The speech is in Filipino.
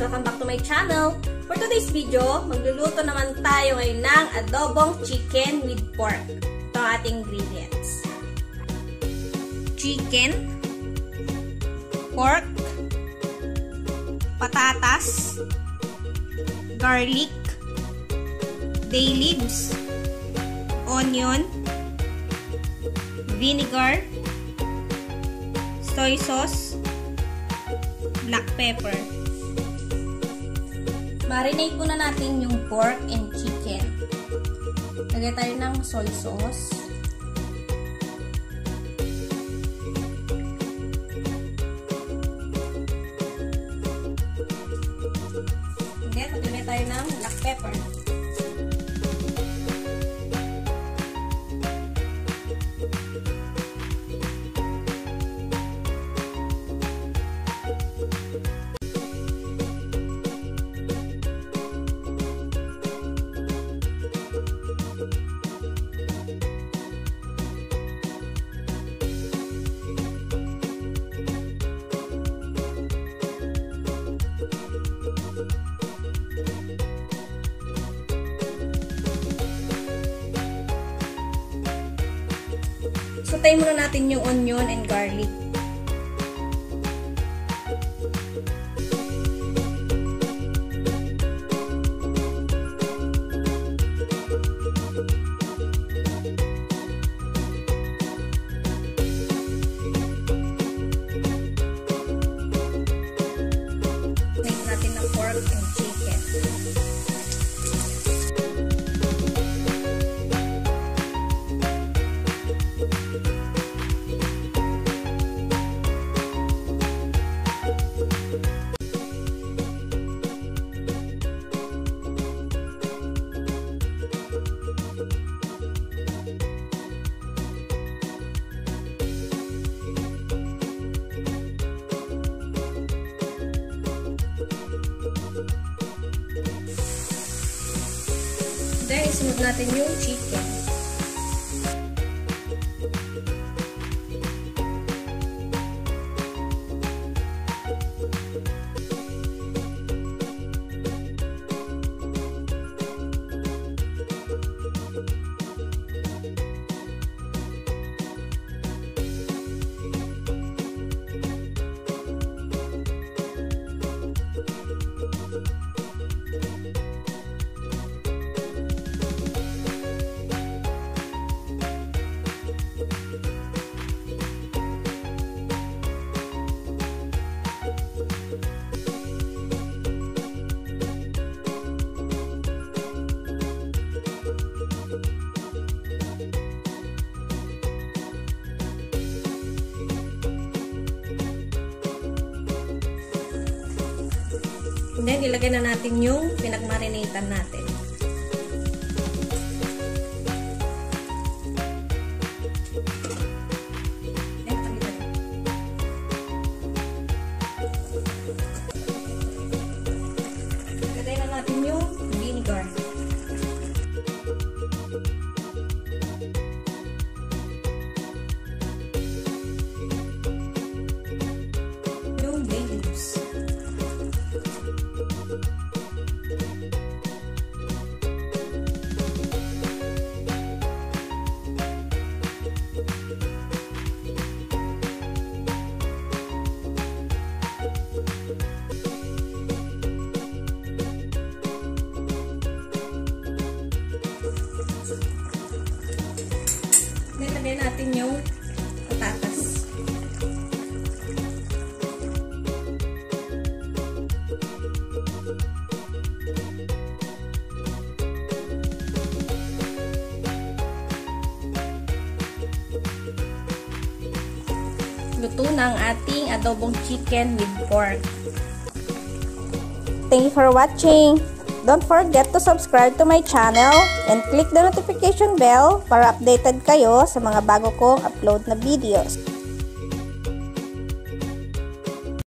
Welcome back to my channel. For today's video, magluluto naman tayo ngayon ng adobong chicken with pork. Ito ang ating ingredients. Chicken, pork, patatas, garlic, bay leaves, onion, vinegar, soy sauce, black pepper. Marinate muna natin yung pork and chicken. Lagay tayo ng soy sauce. Sutay muna natin yung onion and garlic. Then, isunod natin yung chicken. And then, ilagay na natin yung pinagmarinatan natin. Nilagay natin yung patatas. Luto na ang ating adobong chicken with pork. Thank you for watching. Don't forget to subscribe to my channel and click the notification bell para updated kayo sa mga bago kong upload na videos.